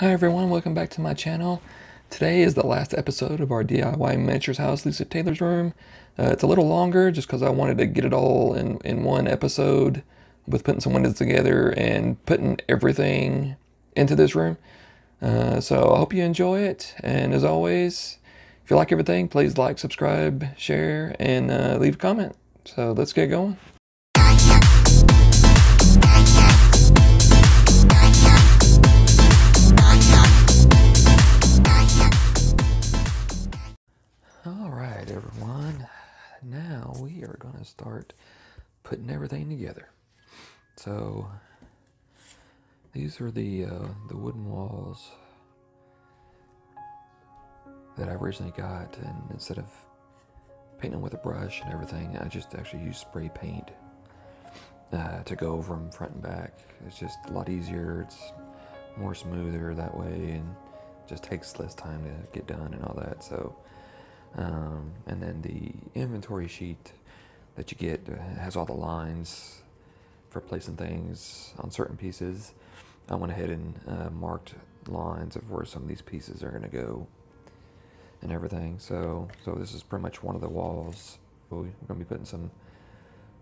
Hi everyone, welcome back to my channel. Today is the last episode of our DIY miniatures house, Lisa Tailor's room. Uh, it's a little longer just because I wanted to get it all in, in one episode with putting some windows together and putting everything into this room. Uh, so I hope you enjoy it. And as always, if you like everything, please like, subscribe, share, and uh, leave a comment. So let's get going. Right, everyone. Now we are going to start putting everything together. So these are the uh, the wooden walls that I originally got, and instead of painting with a brush and everything, I just actually use spray paint uh, to go over them front and back. It's just a lot easier. It's more smoother that way, and just takes less time to get done and all that. So. Um, and then the inventory sheet that you get has all the lines for placing things on certain pieces. I went ahead and uh, marked lines of where some of these pieces are going to go and everything. So, so this is pretty much one of the walls. We're going to be putting some,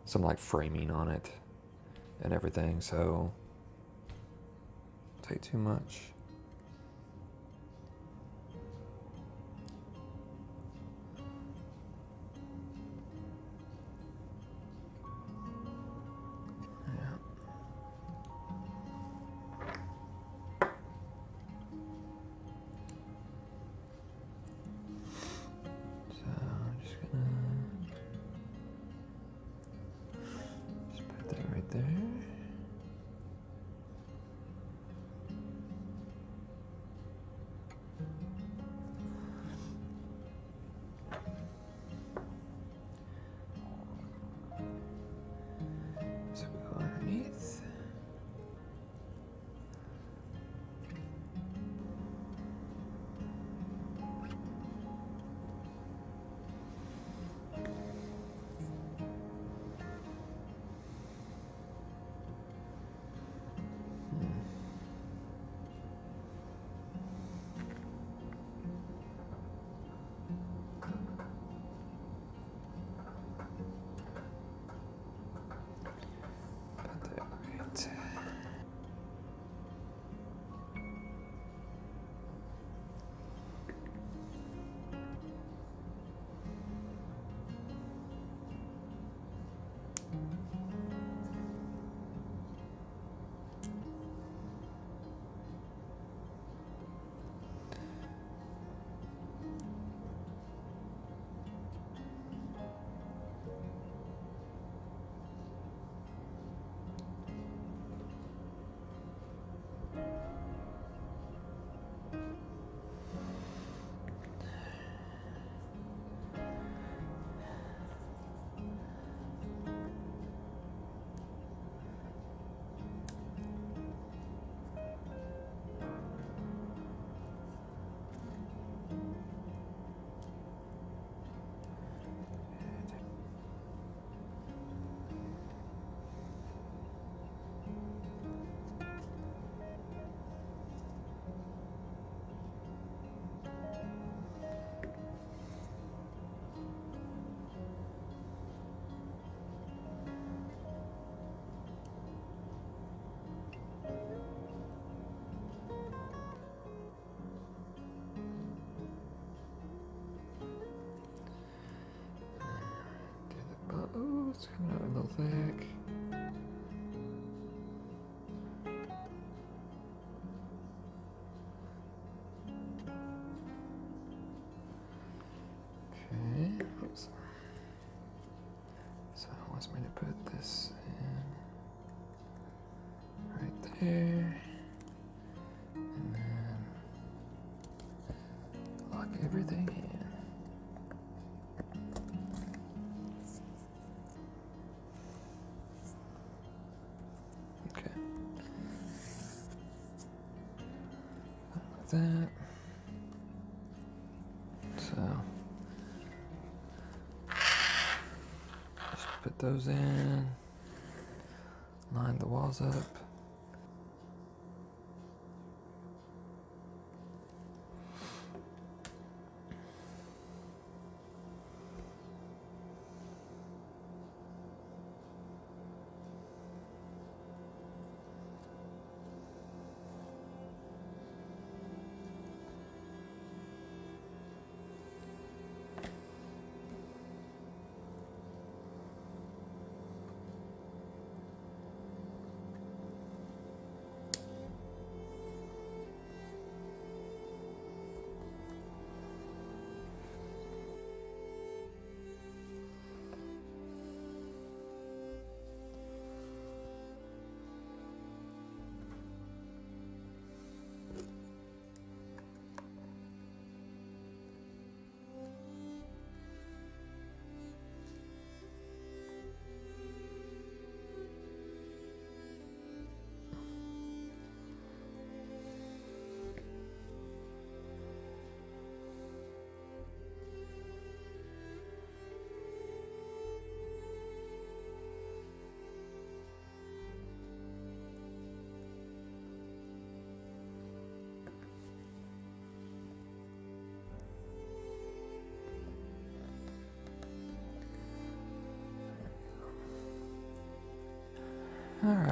some like framing on it and everything. So, take too much. Right there. It's coming out a little thick. Okay. Oops. So it wants me to put this in right there. And then lock everything in. Like that. So just put those in. Line the walls up.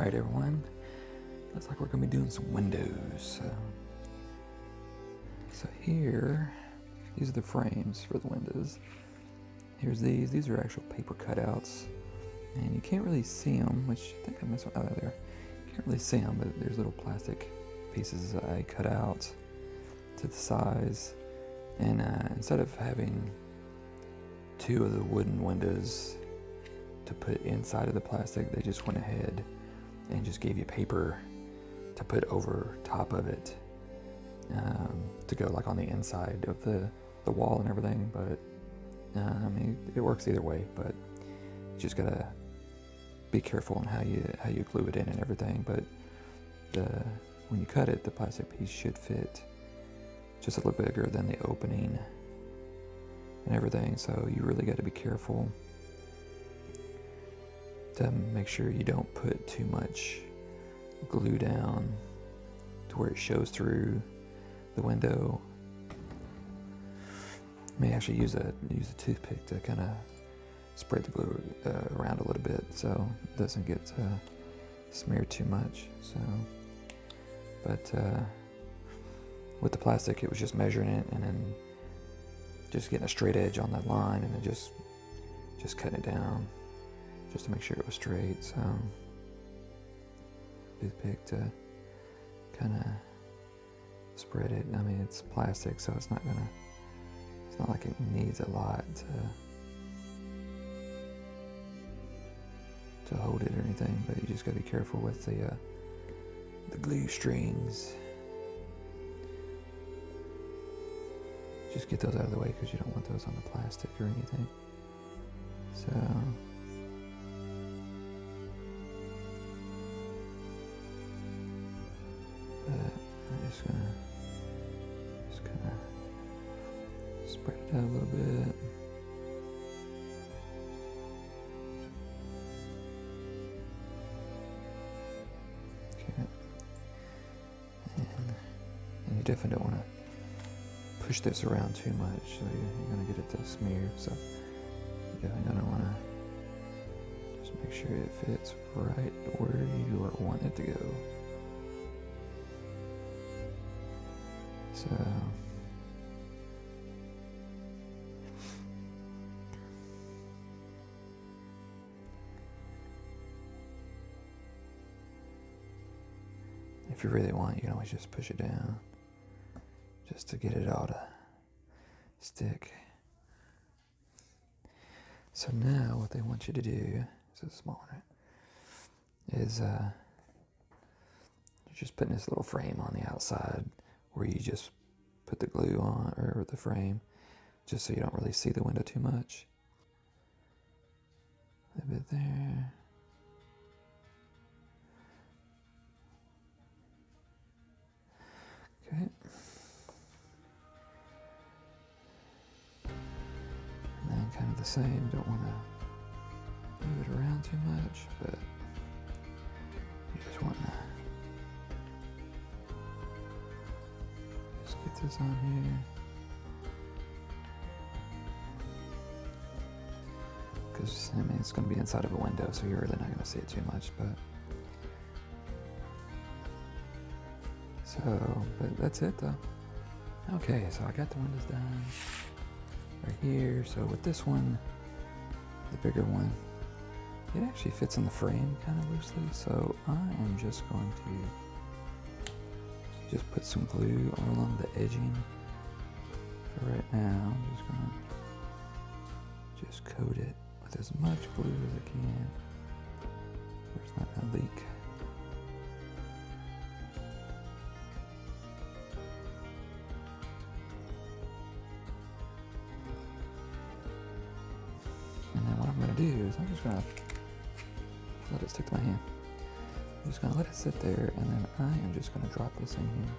Alright everyone, looks like we're going to be doing some windows. So, so here, these are the frames for the windows. Here's these, these are actual paper cutouts. And you can't really see them, which I think I missed one. Oh, there. You can't really see them, but there's little plastic pieces I cut out to the size. And uh, instead of having two of the wooden windows to put inside of the plastic, they just went ahead and just gave you paper to put over top of it um, to go like on the inside of the, the wall and everything. But I mean, it works either way. But you just gotta be careful on how you how you glue it in and everything. But the when you cut it, the plastic piece should fit just a little bigger than the opening and everything. So you really got to be careful to make sure you don't put too much glue down to where it shows through the window. May actually use a use a toothpick to kind of spread the glue uh, around a little bit so it doesn't get uh, smeared too much. So, but uh, with the plastic, it was just measuring it and then just getting a straight edge on that line and then just just cutting it down just to make sure it was straight. So toothpick to kind of spread it. I mean, it's plastic, so it's not gonna. It's not like it needs a lot to to hold it or anything. But you just gotta be careful with the uh, the glue strings. Just get those out of the way because you don't want those on the plastic or anything. So. Just gonna just kind of spread it out a little bit. Okay. And, you definitely don't want to push this around too much, so you're, you're gonna get it to smear. So you definitely gonna want to just make sure it fits right where you want it to go. If you really want, you can always just push it down just to get it all to stick. So now what they want you to do, is small right? Is uh, you're just putting this little frame on the outside where you just put the glue on or the frame just so you don't really see the window too much. A bit there. Okay. And then kind of the same, don't want to move it around too much, but you just want to just get this on here. Because, I mean, it's going to be inside of a window, so you're really not going to see it too much, but. So, that's it though. Okay, so I got the windows done right here. So with this one, the bigger one, it actually fits in the frame kind of loosely. So I am just going to just put some glue all along the edging for right now. I'm just gonna just coat it with as much glue as I can where it's not gonna leak. Is I'm just gonna let it stick to my hand. I'm just gonna let it sit there and then I am just gonna drop this in here.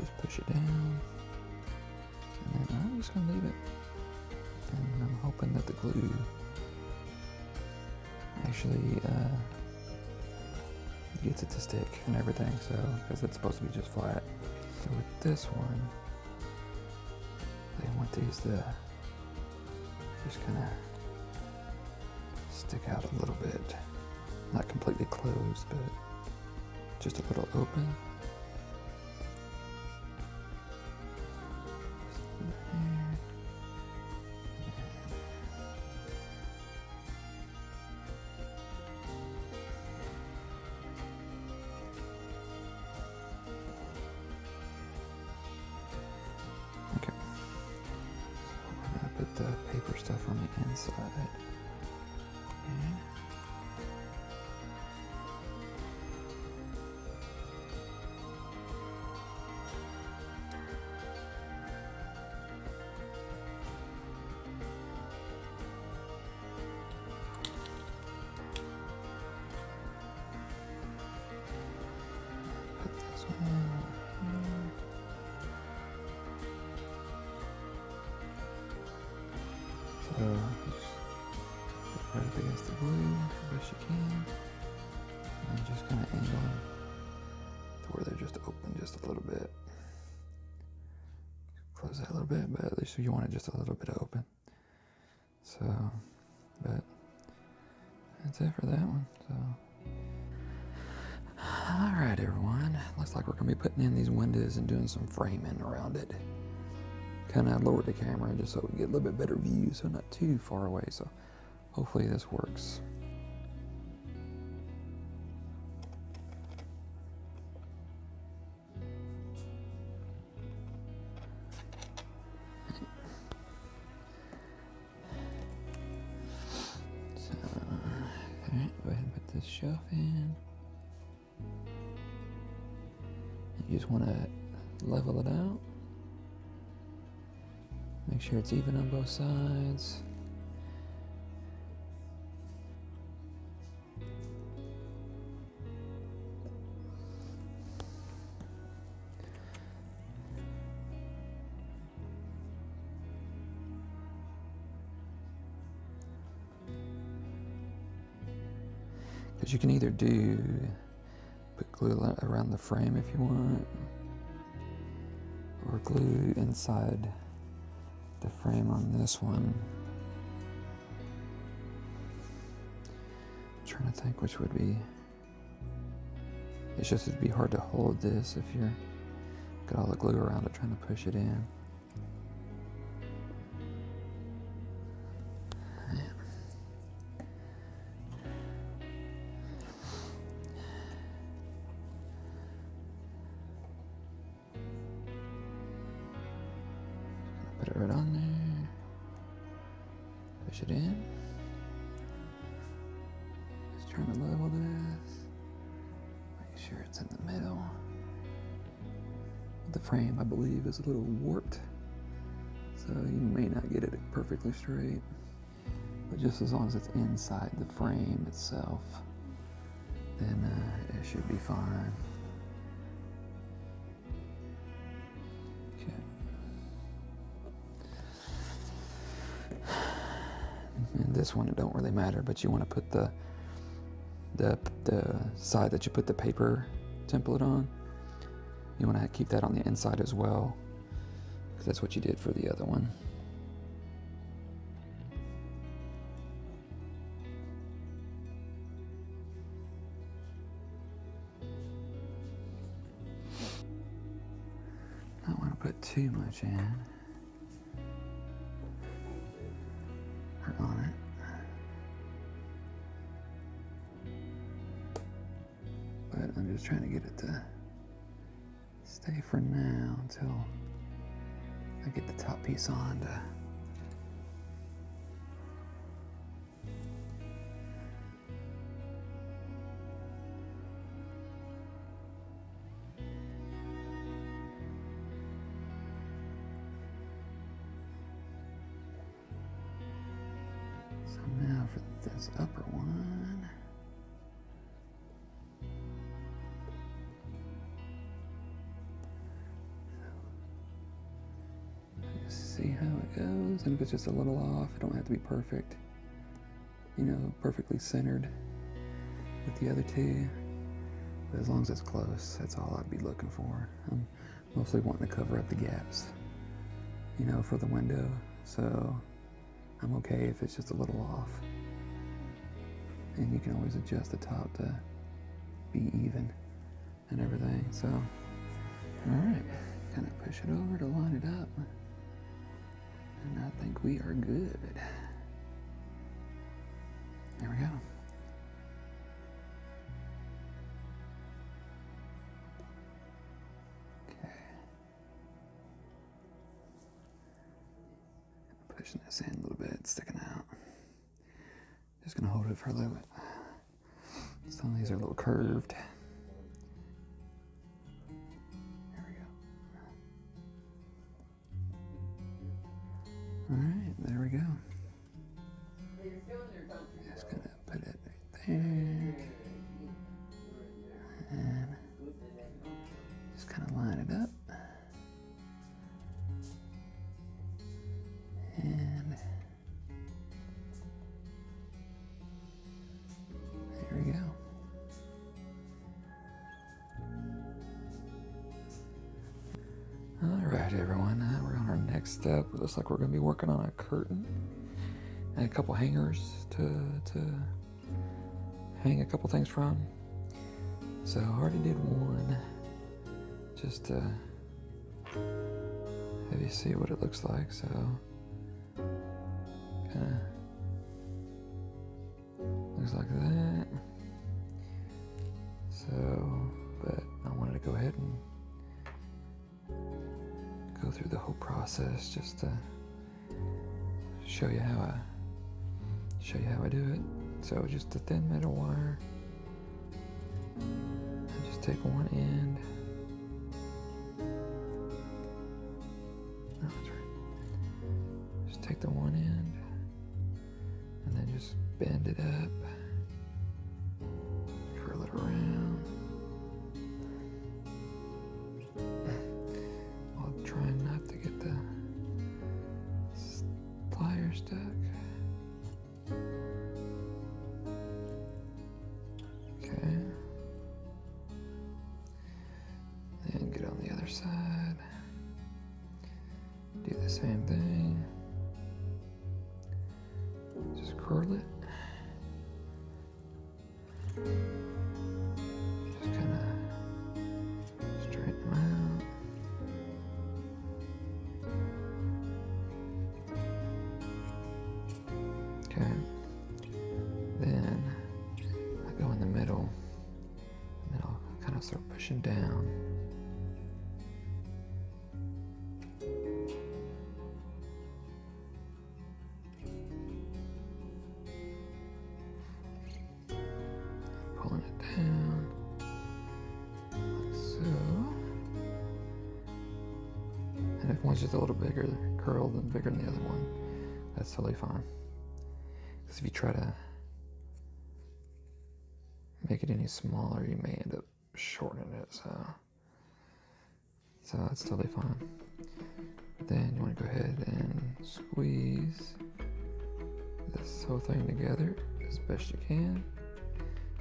Just push it down. And then I'm just gonna leave it. And I'm hoping that the glue actually uh, gets it to stick and everything. So, because it's supposed to be just flat. So with this one, these to just kind of stick out a little bit. Not completely closed, but just a little open. You want it just a little bit open. So, but that's it for that one. So. All right, everyone. Looks like we're gonna be putting in these windows and doing some framing around it. Kind of lowered the camera just so we get a little bit better view, so not too far away. So hopefully this works. Sure it's even on both sides. Because you can either do put glue around the frame if you want, or glue inside the frame on this one. I'm trying to think which would be. It's just it'd be hard to hold this if you're got all the glue around it trying to push it in. A little warped. So you may not get it perfectly straight. But just as long as it's inside the frame itself, then uh, it should be fine. Okay. And this one it don't really matter, but you want to put the the the side that you put the paper template on. You want to keep that on the inside as well, because that's what you did for the other one. Not want to put too much in. Or on it. But I'm just trying to get it to stay for now until I get the top piece on to just a little off, it don't have to be perfect. You know, perfectly centered with the other two. But as long as it's close, that's all I'd be looking for. I'm mostly wanting to cover up the gaps, you know, for the window. So I'm okay if it's just a little off. And you can always adjust the top to be even and everything. So, all right, kind of push it over to line it up. And I think we are good. There we go. Okay. Pushing this in a little bit, sticking out. Just gonna hold it for a little bit. Some of these are a little curved. Looks like we're going to be working on a curtain and a couple hangers to to hang a couple things from. So I already did one, just to have you see what it looks like. So kind of looks like that. So, but I wanted to go ahead and through the whole process just to show you how I show you how I do it. So just a thin metal wire. Just take one end. No, that's right. Just take the one end and then just bend it up. And bigger than the other one, that's totally fine. Because if you try to make it any smaller, you may end up shortening it. So, so that's totally fine. Then you want to go ahead and squeeze this whole thing together as best you can.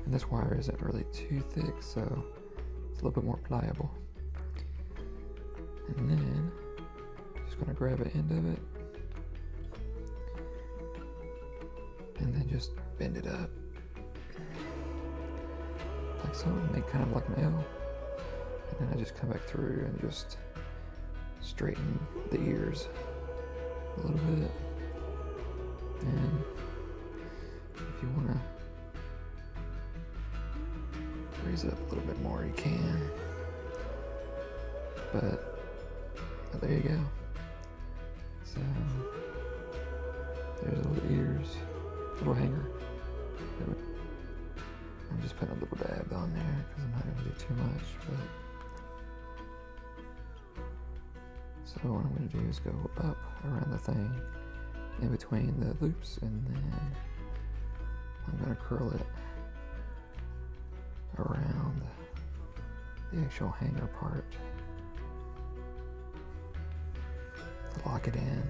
And this wire isn't really too thick, so it's a little bit more pliable. And then gonna grab an end of it and then just bend it up like so, make kind of like an L. And then I just come back through and just straighten the ears a little bit. And if you want to raise it up a little bit more, you can. But, but there you go. Little hanger. I'm just putting a little dab on there because I'm not going to do too much. But so what I'm going to do is go up around the thing in between the loops, and then I'm going to curl it around the actual hanger part to lock it in.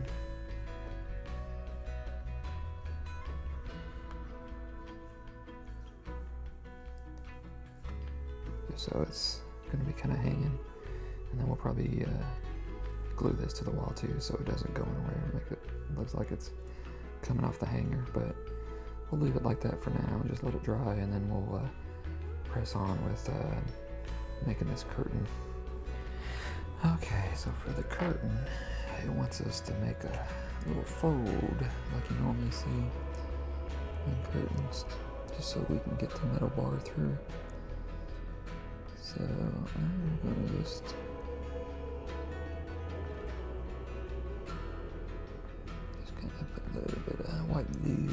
So it's going to be kind of hanging, and then we'll probably uh, glue this to the wall too, so it doesn't go anywhere. And make it looks like it's coming off the hanger, but we'll leave it like that for now. And just let it dry, and then we'll uh, press on with uh, making this curtain. Okay, so for the curtain, it wants us to make a little fold like you normally see in curtains, just so we can get the metal bar through. So I'm gonna just just gonna put a little bit of white glue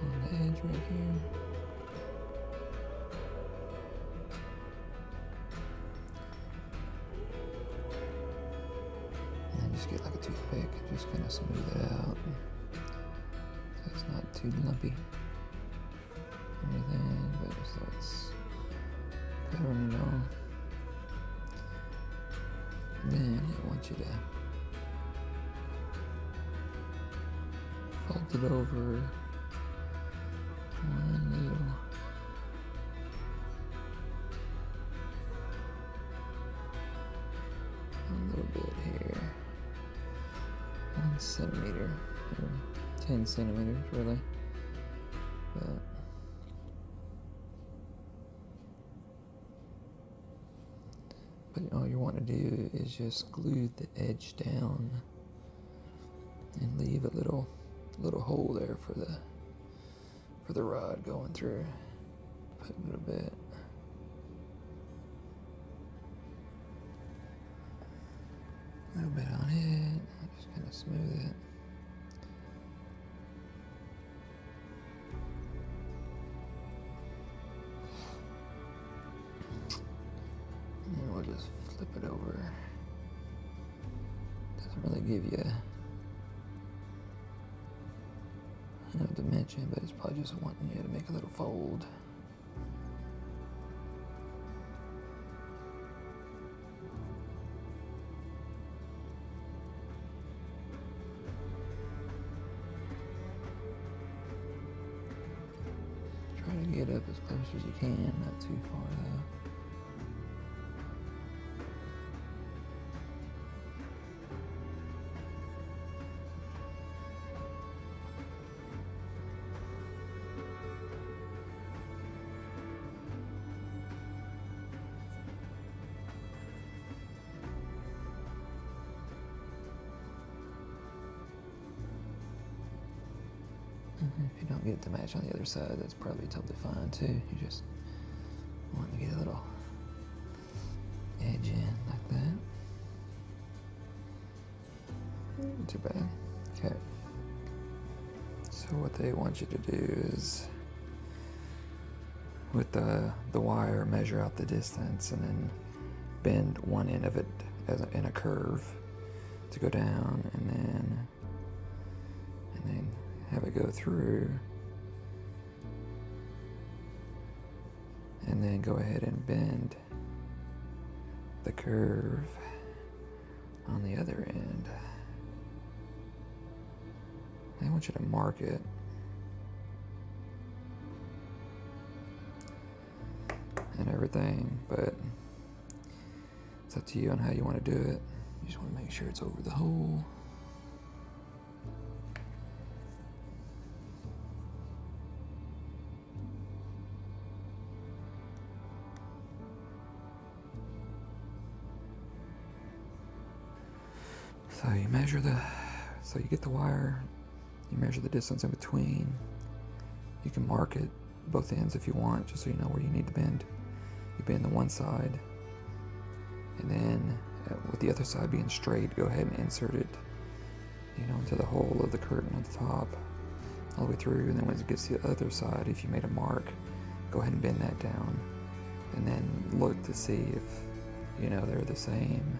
on the edge right here. And then just get like a toothpick and just kind of smooth it out so it's not too lumpy it all. Then I want you to fold it over one little a little bit here. One centimeter, or 10 centimeters, really. Do is just glue the edge down and leave a little little hole there for the for the rod going through. Just wanting you to make a little fold. Try to get up as close as you can, not too far though. Mm-hmm. If you don't get it to match on the other side, that's probably totally fine too. You just want to get a little edge in like that. Not too bad. Okay. So what they want you to do is with the the wire measure out the distance and then bend one end of it as a, in a curve to go down and then have it go through and then go ahead and bend the curve on the other end. I want you to mark it. And everything, but it's up to you on how you want to do it. You just want to make sure it's over the hole. So you get the wire, you measure the distance in between. You can mark it both ends if you want, just so you know where you need to bend. You bend the one side, and then uh, with the other side being straight, go ahead and insert it, you know, into the hole of the curtain at the top, all the way through. And then when it gets to the other side, if you made a mark, go ahead and bend that down, and then look to see if, you know, they're the same,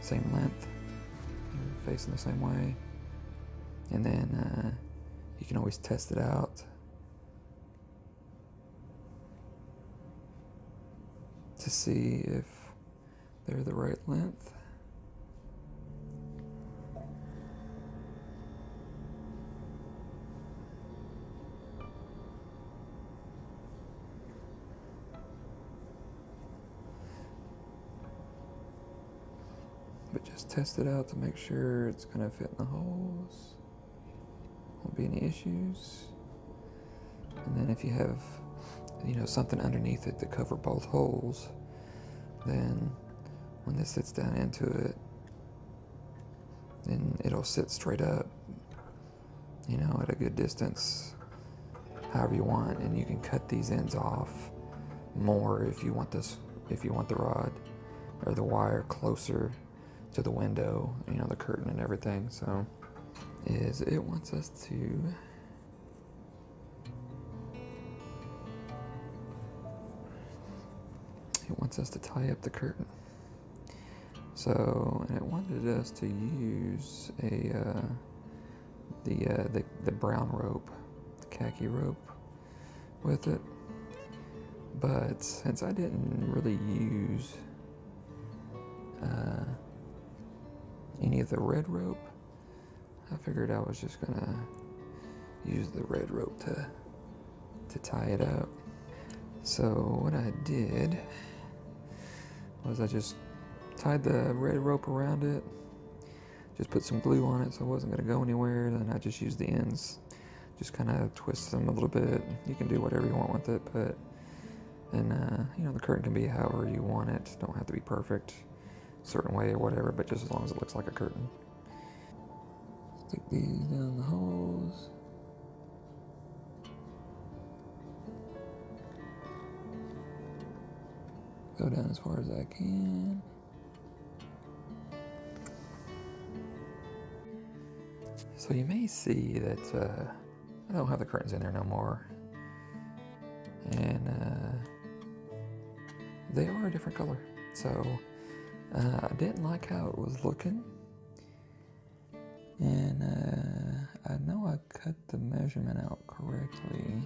same length facing the same way. And then uh, you can always test it out to see if they're the right length. But just test it out to make sure it's going to fit in the holes. Won't be any issues. And then if you have, you know, something underneath it to cover both holes, then when this sits down into it, then it'll sit straight up, you know, at a good distance, however you want, and you can cut these ends off more if you want this, if you want the rod or the wire closer to the window, you know, the curtain and everything. So, is it wants us to. It wants us to tie up the curtain. So, and it wanted us to use a uh, the, uh, the the brown rope, the khaki rope, with it. But since I didn't really use uh, any of the red rope, I figured I was just gonna use the red rope to to tie it up. So what I did was I just tied the red rope around it, just put some glue on it so it wasn't gonna go anywhere. Then I just used the ends, just kind of twist them a little bit. You can do whatever you want with it, but and uh, you know the curtain can be however you want it. Don't have to be perfect, certain way or whatever, but just as long as it looks like a curtain. Stick these down the holes. Go down as far as I can. So you may see that uh, I don't have the curtains in there no more. And uh, they are a different color. So uh, I didn't like how it was looking. And uh, I know I cut the measurement out correctly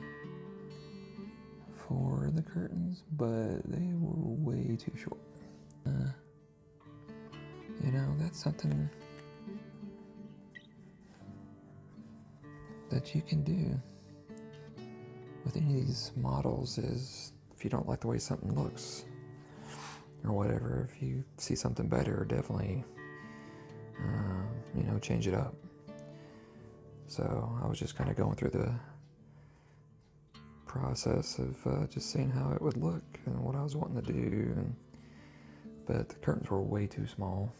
for the curtains, but they were way too short. Uh, you know, that's something that you can do with any of these models is if you don't like the way something looks or whatever, if you see something better, definitely, um, you know, change it up. So I was just kind of going through the process of uh, just seeing how it would look and what I was wanting to do. And, but the curtains were way too small,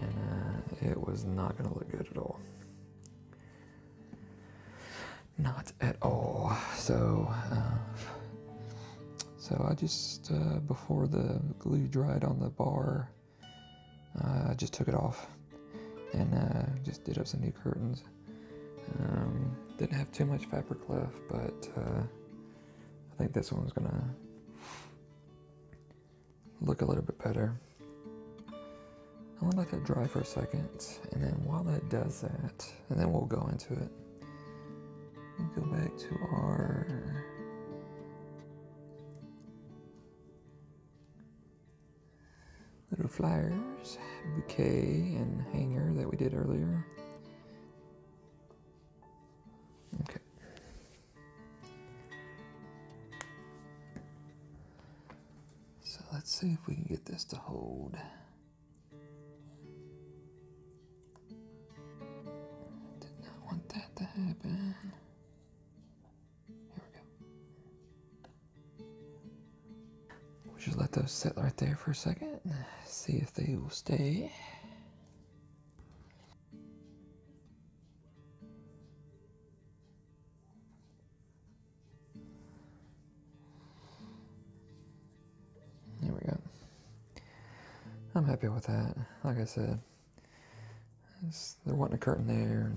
and uh, it was not going to look good at all. Not at all. So, uh, so I just uh, before the glue dried on the bar, I just took it off and uh, just did up some new curtains. Um, didn't have too much fabric left, but uh, I think this one's gonna look a little bit better. I'm gonna let that dry for a second, and then while that does that, and then we'll go into it go back to our little flyers, bouquet, and hanger that we did earlier. Okay. So let's see if we can get this to hold. Did not want that to happen. Let those sit right there for a second. See if they will stay. There we go. I'm happy with that. Like I said, they're wanting a curtain there.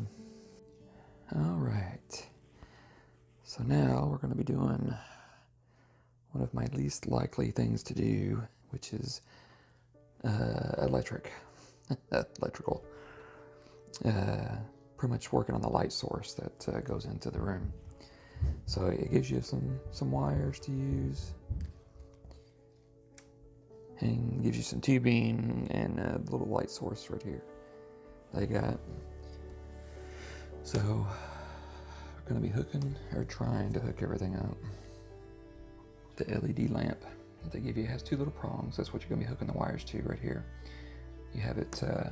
All right. So now we're going to be doing one of my least likely things to do, which is uh, electric, electrical. Uh, pretty much working on the light source that uh, goes into the room. So it gives you some some wires to use, and gives you some tubing and a little light source right here. They got. So we're gonna be hooking or trying to hook everything up the LED lamp that they give you has two little prongs. That's what you're going to be hooking the wires to right here. You have it, uh,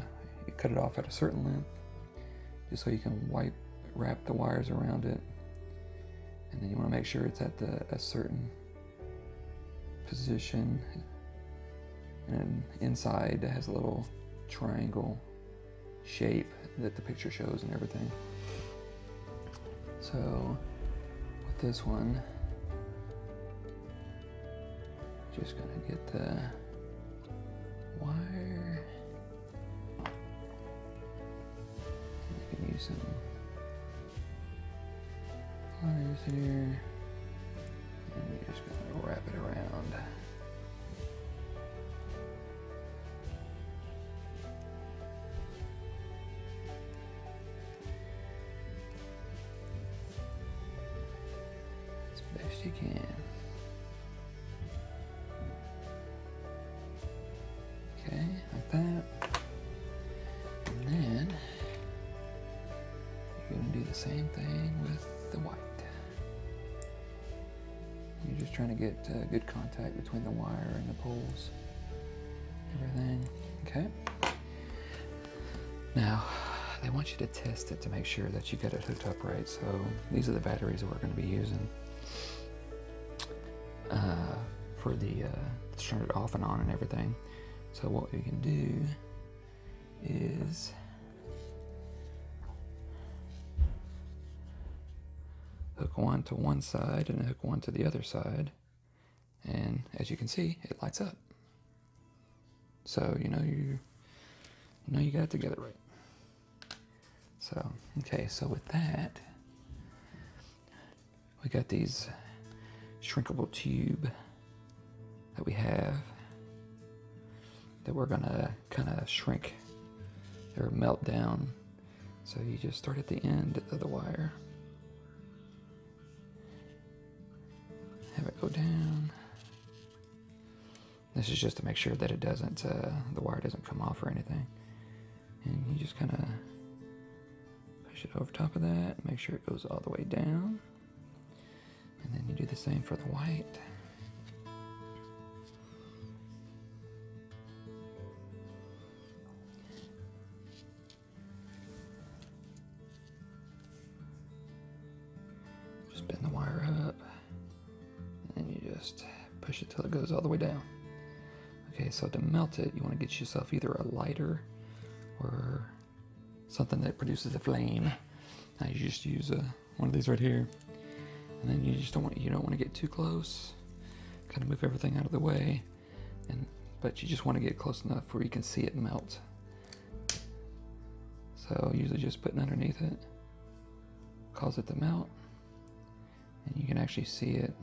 you cut it off at a certain length just so you can wipe, wrap the wires around it. and then you want to make sure it's at the a certain position and inside it has a little triangle shape that the picture shows and everything so with this one just gonna get the wire. You can use some pliers here. And you're just gonna wrap it around get uh, good contact between the wire and the poles. Everything, okay? Now, they want you to test it to make sure that you got it hooked up right. So these are the batteries that we're going to be using uh, for the uh, to turn it off and on and everything. So what we can do is hook one to one side and hook one to the other side, and as you can see, it lights up. So you know you you know you got it together right. So, okay, so with that, we got these shrinkable tube that we have that we're gonna kind of shrink or melt down. So you just start at the end of the wire, have it go down. This is just to make sure that it doesn't, uh, the wire doesn't come off or anything. And you just kind of push it over top of that, make sure it goes all the way down. And then you do the same for the white. So to melt it, you want to get yourself either a lighter or something that produces a flame. Now you just use a, one of these right here, and then you just don't want you don't want to get too close. Kind of move everything out of the way, and but you just want to get close enough where you can see it melt. So usually just putting underneath it cause it to melt, and you can actually see it.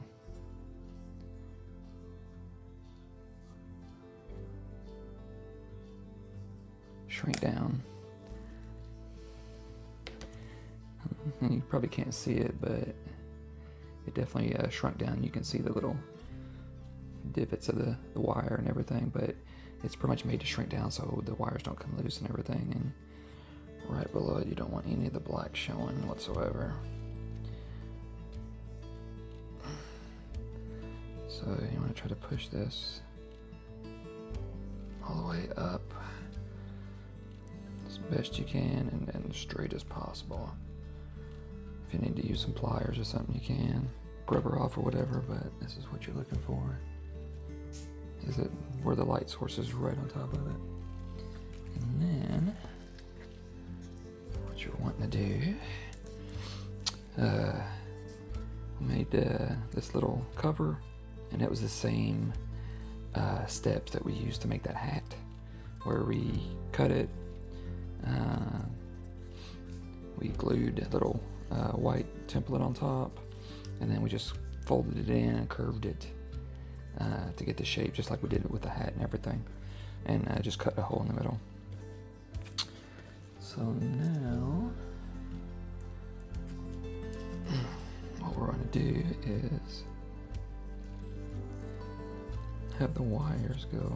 Shrink down. and you probably can't see it, but it definitely uh, shrunk down. You can see the little divots of the, the wire and everything, but it's pretty much made to shrink down so the wires don't come loose and everything. And right below it, you don't want any of the black showing whatsoever. So you want to try to push this all the way up best you can and, and straight as possible. If you need to use some pliers or something, you can. Rubber off or whatever, but this is what you're looking for. Is it where the light source is right on top of it? And then, what you're wanting to do, uh, made uh, this little cover, and it was the same uh, steps that we used to make that hat, where we cut it, uh, we glued a little uh, white template on top, and then we just folded it in and curved it uh, to get the shape, just like we did with the hat and everything, and uh, just cut a hole in the middle. So now, what we're going to do is have the wires go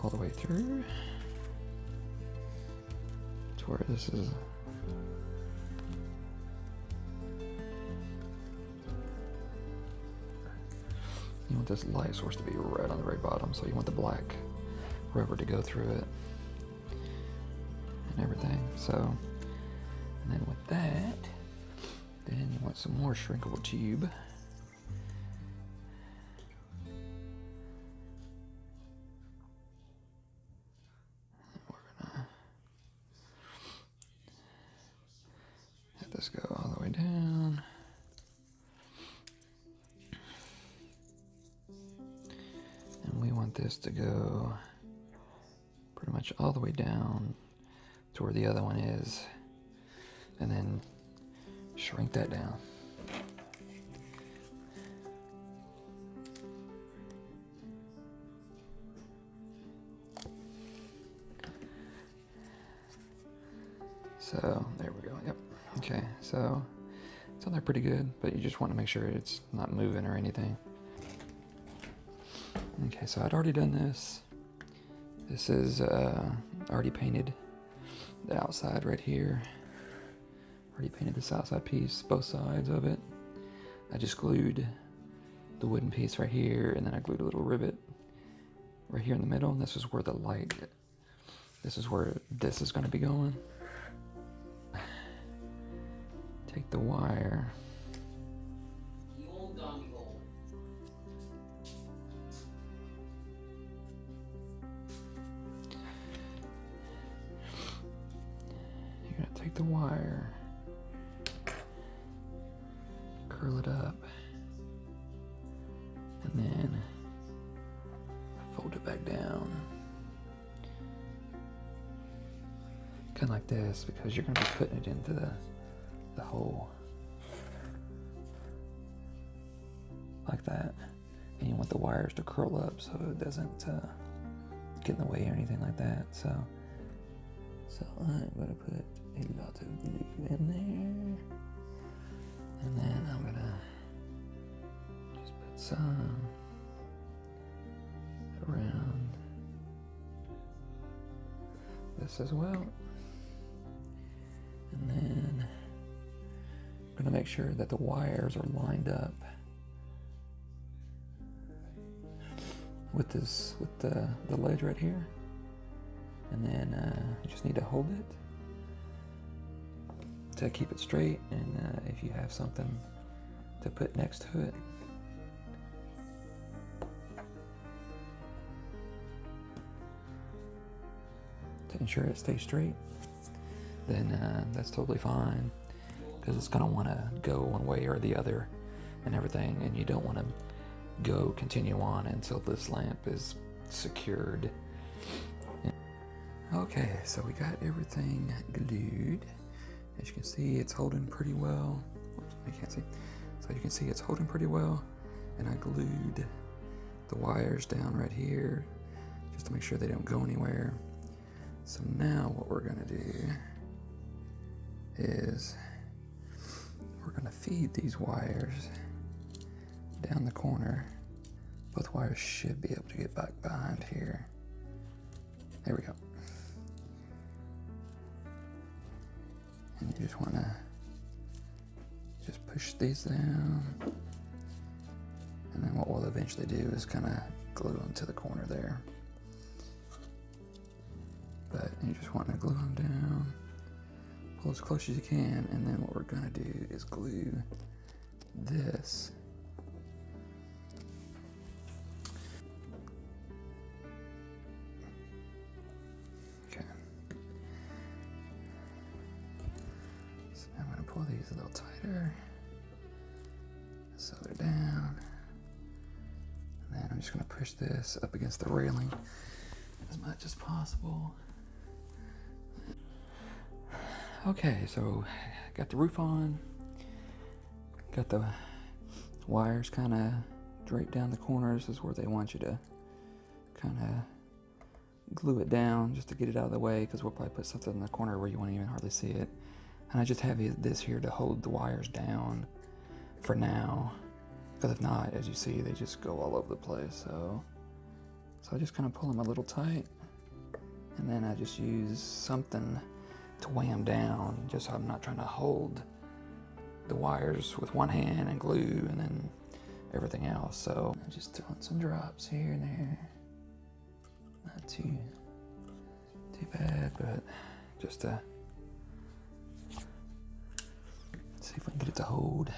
all the way through to where this is You want this light source to be right on the very bottom, so you want the black rubber to go through it and everything. So, and then with that, Then you want some more shrinkable tube. This go all the way down. And we want this to go pretty much all the way down to where the other one is. And then shrink that down. So it's on there pretty good, but you just want to make sure it's not moving or anything. Okay, so I'd already done this. This is uh, already painted the outside right here. Already painted this outside piece, both sides of it. I just glued the wooden piece right here, and then I glued a little rivet right here in the middle. And This is where the light, this is where this is going to be going. Take the wire. You're gonna take the wire, curl it up, and then fold it back down. Kind of like this, because you're gonna be putting it into the, the hole. Like that. And you want the wires to curl up so it doesn't uh, get in the way or anything like that. So. So I'm gonna put a lot of glue in there. And then I'm gonna just put some around this as well. Make sure that the wires are lined up with this with the, the ledge right here. And then uh, you just need to hold it to keep it straight. And uh, if you have something to put next to it. To ensure it stays straight then uh, that's totally fine because it's going to want to go one way or the other and everything and you don't want to go continue on until this lamp is secured Okay, so we got everything glued. As you can see, it's holding pretty well. Oops, I can't see. So you can see it's holding pretty well. And I glued the wires down right here just to make sure they don't go anywhere. So now what we're gonna do is we're gonna feed these wires down the corner. Both wires should be able to get back behind here. There we go. And you just want to just push these down. And then what we'll eventually do is kind of glue them to the corner there. But you just want to glue them down, pull as close as you can, and then what we're going to do is glue this Okay. I'm to pull these a little tighter. So they're down. And then I'm just going to push this up against the railing as much as possible. Okay, so got the roof on. Got the wires kind of draped down the corners is where they want you to kind of glue it down just to get it out of the way because we'll probably put something in the corner where you won't even hardly see it. And I just have this here to hold the wires down for now. Because if not, as you see, they just go all over the place. So, so I just kind of pull them a little tight. And then I just use something to weigh them down just so I'm not trying to hold the wires with one hand and glue and then everything else. So I'm just throwing some drops here and there. Not too too bad, but just to See if we can get it to hold.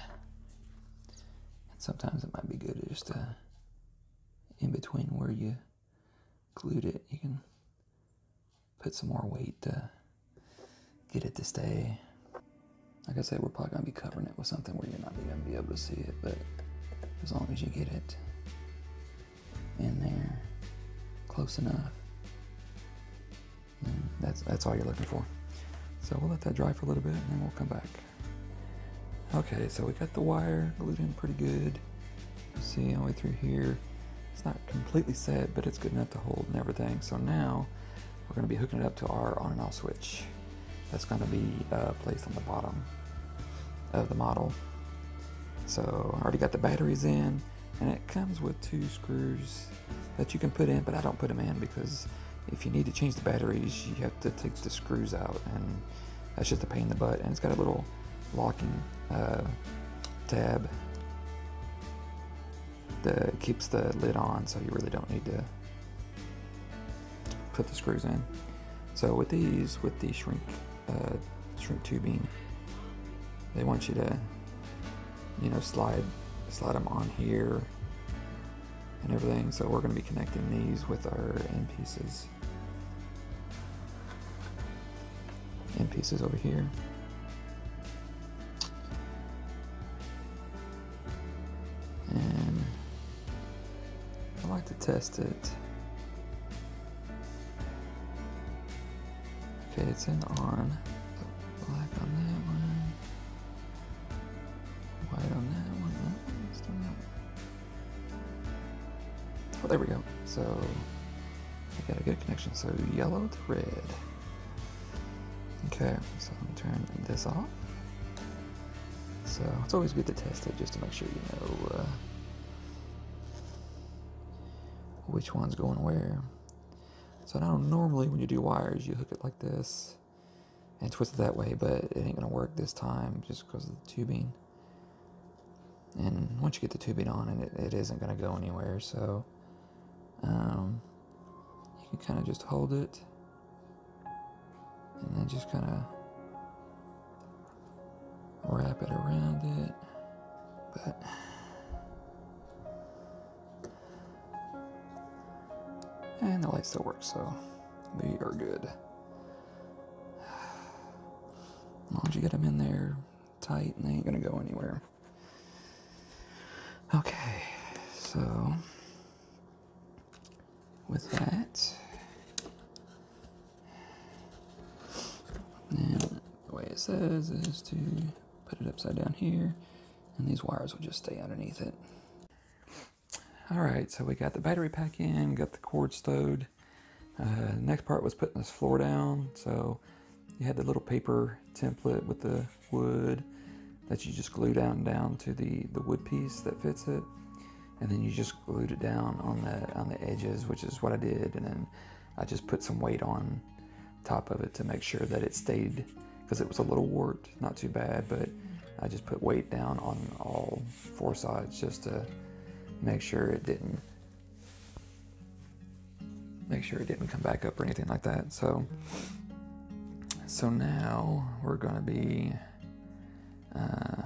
And sometimes it might be good to just uh, in between where you glued it, you can put some more weight to get it to stay. Like I said, we're probably gonna be covering it with something where you're not even gonna be able to see it, but as long as you get it in there close enough, that's that's all you're looking for. So we'll let that dry for a little bit and then we'll come back. Okay, so we got the wire glued in pretty good. You see all the way through here. It's not completely set, but it's good enough to hold and everything. So now we're going to be hooking it up to our on and off switch. That's going to be uh, placed on the bottom of the model. So I already got the batteries in, and it comes with two screws that you can put in, but I don't put them in because if you need to change the batteries, you have to take the screws out, and that's just a pain in the butt. And it's got a little locking uh, tab that keeps the lid on, so you really don't need to put the screws in. So with these, with the shrink uh, tubing, they want you to, you know, slide slide them on here and everything. So we're going to be connecting these with our end pieces. End pieces over here. And I like to test it. It's on. Black on that one. White on that one. That one still not. Oh, there we go. So I got a good connection. So yellow to red. Okay, so I'm gonna turn this off. So it's always good to test it just to make sure you know uh, which one's going where. So now normally when you do wires, you hook it like this and twist it that way, but it ain't gonna work this time just because of the tubing. And once you get the tubing on, and it, it isn't gonna go anywhere, so um, you can kind of just hold it and then just kind of wrap it around it. And the light still works, so we are good. As long as you get them in there tight and they ain't gonna go anywhere. Okay, so with that, and the way it says is to put it upside down here, and these wires will just stay underneath it. All right, so we got the battery pack in, got the cord stowed. Uh, next part was putting this floor down. So you had the little paper template with the wood that you just glue down down to the, the wood piece that fits it. And then you just glued it down on the on the edges, which is what I did. And then I just put some weight on top of it to make sure that it stayed because it was a little warped, not too bad, but I just put weight down on all four sides just to make sure it didn't make sure it didn't come back up or anything like that. So so now we're going to be uh,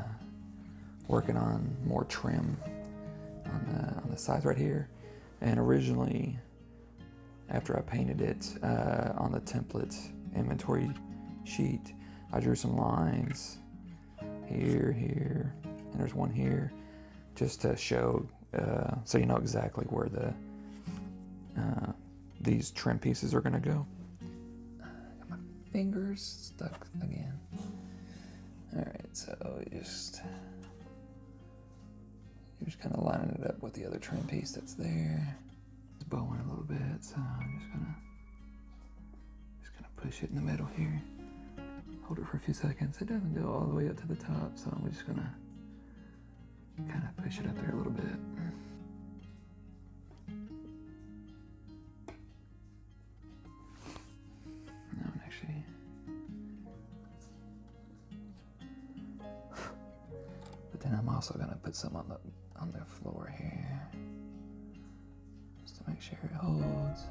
working on more trim on the on the sides right here. And originally, after I painted it uh, on the template inventory sheet, I drew some lines here, here, and there's one here, just to show uh, so you know exactly where the uh, these trim pieces are going to go. Got my fingers stuck again. All right, so just you're just kind of lining it up with the other trim piece that's there. It's bowing a little bit, so I'm just gonna just gonna push it in the middle here. Hold it for a few seconds. It doesn't go all the way up to the top, so I'm just gonna kind of push it up there a little bit. Actually. But then I'm also gonna put some on the on the floor here, just to make sure it holds.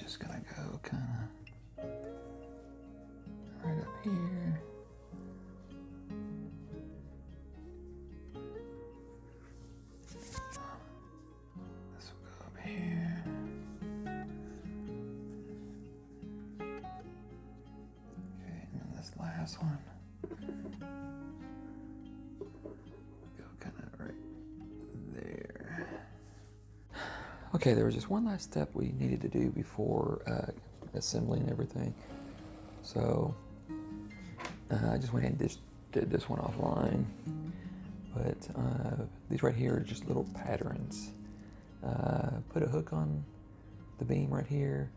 Just gonna go kind of right up here. This will go up here. Okay, and then this last one. Okay, there was just one last step we needed to do before uh, assembling everything. So uh, I just went ahead and just did this one offline. But uh, these right here are just little patterns. Uh, put a hook on the beam right here.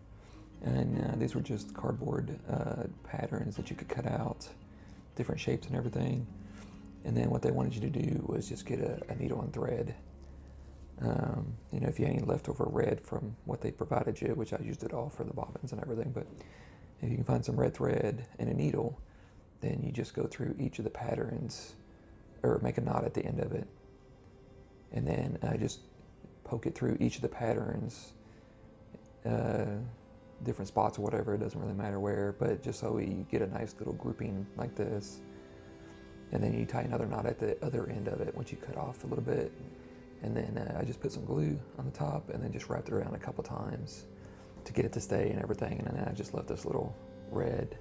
And uh, these were just cardboard uh, patterns that you could cut out, different shapes and everything. And then what they wanted you to do was just get a, a needle and thread. Um, you know, if you had any leftover red from what they provided you, which I used it all for the bobbins and everything, but if you can find some red thread and a needle, then you just go through each of the patterns or make a knot at the end of it. And then uh, just poke it through each of the patterns, uh, different spots or whatever, it doesn't really matter where, but just so you get a nice little grouping like this. And then you tie another knot at the other end of it once you cut off a little bit. And then uh, I just put some glue on the top and then just wrapped it around a couple times to get it to stay and everything. And then I just left this little red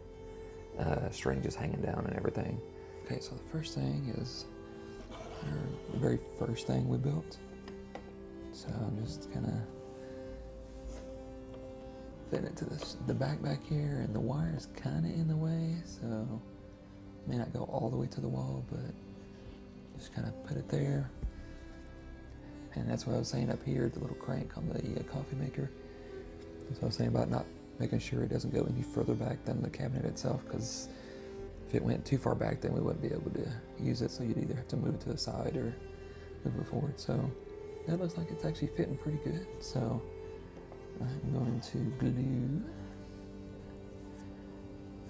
uh, string just hanging down and everything. Okay, so the first thing is our- the very first thing we built. So I'm just gonna fit it to this, the back back here, and the wire is kind of in the way, so may not go all the way to the wall, but just kind of put it there. And that's what I was saying up here, the little crank on the uh, coffee maker. That's what I was saying about not making sure it doesn't go any further back than the cabinet itself, because if it went too far back, then we wouldn't be able to use it. So you'd either have to move it to the side or move it forward. So that looks like it's actually fitting pretty good. So I'm going to glue.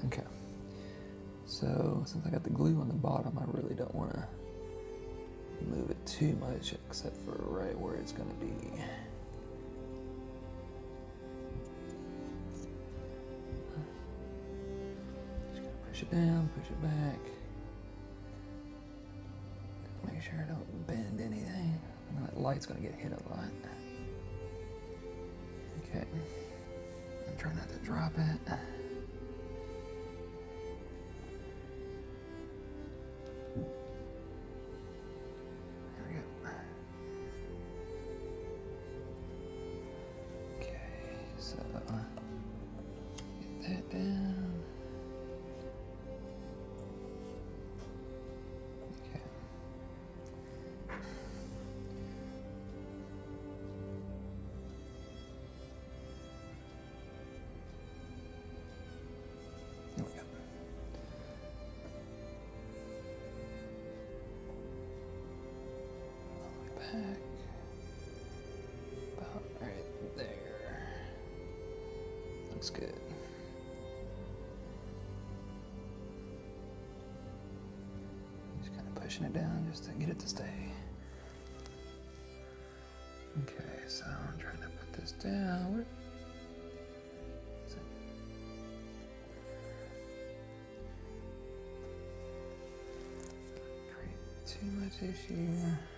Okay. So since I got the glue on the bottom, I really don't want to move it too much, except for right where it's going to be. Push it down, push it back. Make sure I don't bend anything. That light's gonna get hit a lot. Okay. I'm trying not to drop it. Looks good. Just kind of pushing it down just to get it to stay. Okay, so I'm trying to put this down. Where- is too much issue.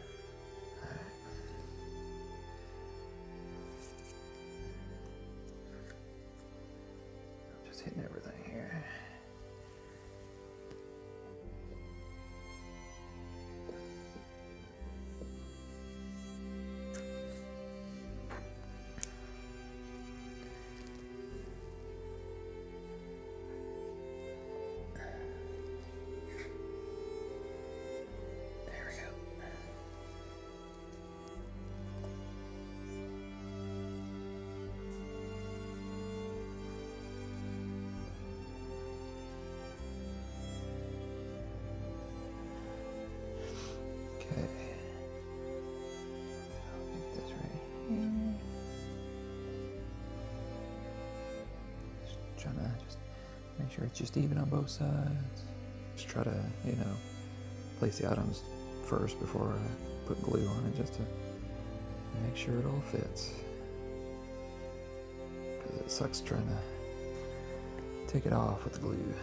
Just make sure it's just even on both sides. Just try to, you know, place the items first before I put glue on it just to make sure it all fits. 'Cause It sucks trying to take it off with the glue.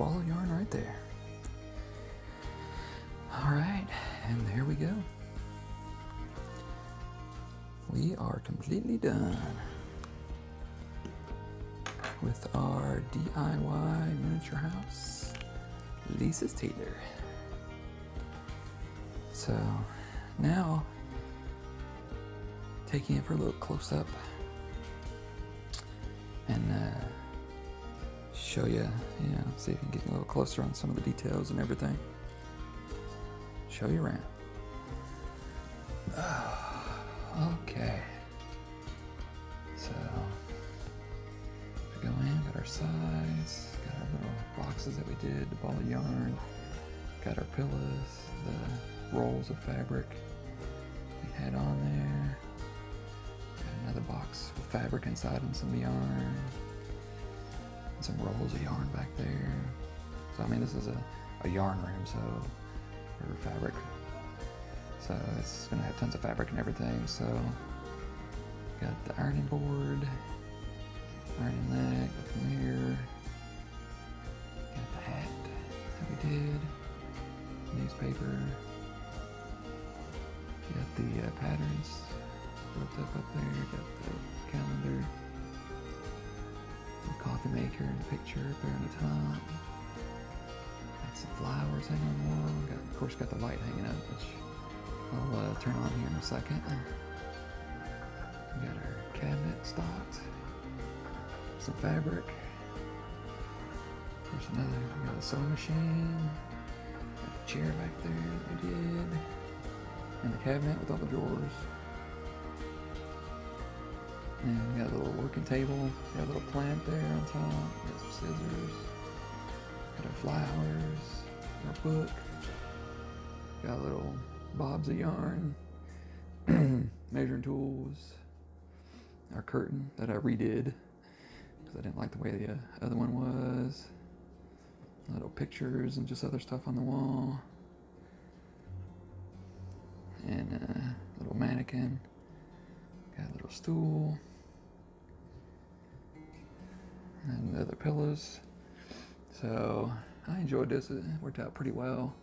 Ball of yarn right there. All right, and there we go. We are completely done with our DIY miniature house, Lisa's Tailor. So now, taking it for a little close up show you, you know, see if you can get a little closer on some of the details and everything. Show you around. Okay. So we go in, got our sides, got our little boxes that we did, the ball of yarn, got our pillows, the rolls of fabric we had on there. Got another box with fabric inside and some yarn. Some rolls of yarn back there. So I mean this is a, a yarn room, so for fabric so it's gonna have tons of fabric and everything. So got the ironing board, ironing that, got the mirror, got the hat that we did, newspaper, got the uh, patterns built up up there, got the calendar, coffee maker and the picture up there on the top. Got some flowers hanging on the wall. Got, of course, got the light hanging up, which I'll uh, turn on here in a second. We got our cabinet stocked. Some fabric. There's another, we got a sewing machine. Got the chair back there that we did. And the cabinet with all the drawers. And we got a little working table. Got a little plant there on top. Got some scissors. Got our flowers. Our book. Got a little bobs of yarn, measuring tools, our curtain that I redid because I didn't like the way the uh, other one was. Little pictures and just other stuff on the wall. And a little mannequin. Got a little stool. And the other pillows. So I enjoyed this. It worked out pretty well.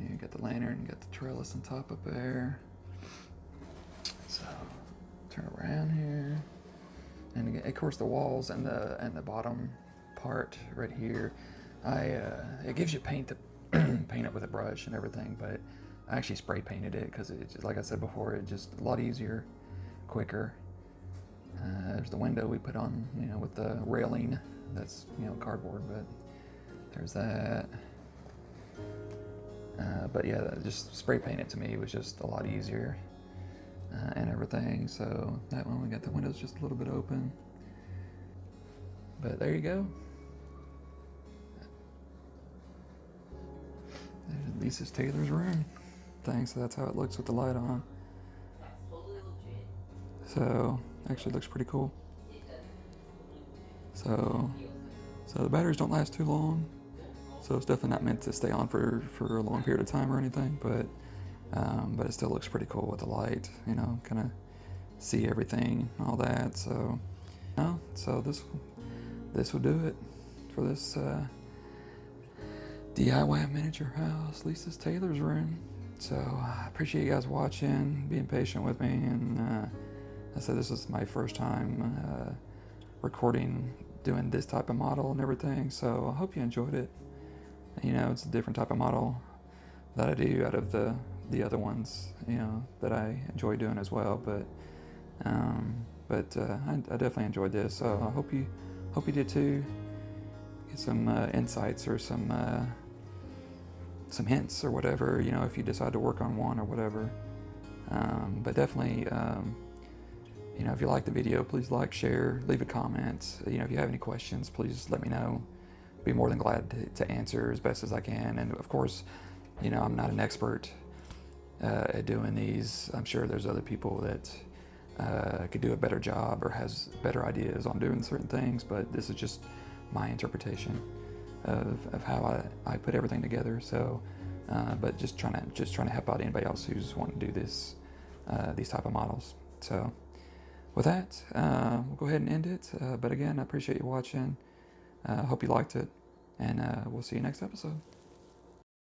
You got the lantern, got the trellis on top up there. So turn around here, and again, of course the walls and the and the bottom part right here. I uh, it gives you paint to paint it with a brush and everything, but I actually spray painted it because it's like I said before, it's just a lot easier, quicker. Uh, there's the window we put on, you know, with the railing. That's you know cardboard, but there's that. Uh, but yeah, just spray paint it to me was just a lot easier uh, and everything. So that one we got the windows just a little bit open. But there you go. There's Lisa's Tailor's room. Thanks. So that's how it looks with the light on. That's totally legit. So actually looks pretty cool. So, so the batteries don't last too long. So it's definitely not meant to stay on for, for a long period of time or anything, but um, but it still looks pretty cool with the light, you know, kind of see everything, all that. So, no, so this this will do it for this uh, DIY miniature house, Lisa's Tailor's room. So I appreciate you guys watching, being patient with me, and uh, I said this is my first time uh, recording, doing this type of model and everything. So I hope you enjoyed it. You know, it's a different type of model that I do out of the the other ones, you know, that I enjoy doing as well. But um, but uh, I, I, definitely enjoyed this. So I hope you hope you did too. Get some uh, insights or some uh, some hints or whatever. You know, if you decide to work on one or whatever. Um, but definitely. Um, you know, if you like the video, please like, share, leave a comment. You know, if you have any questions, please let me know. Be more than glad to, to answer as best as I can. And of course, you know, I'm not an expert uh, at doing these. I'm sure there's other people that uh, could do a better job or has better ideas on doing certain things, but this is just my interpretation of, of how I, I put everything together. So, uh, but just trying to just trying to help out anybody else who's wanting to do this uh, these type of models. So, with that, uh, we'll go ahead and end it. Uh, but again, I appreciate you watching. I hope you liked it, and we'll see you next episode.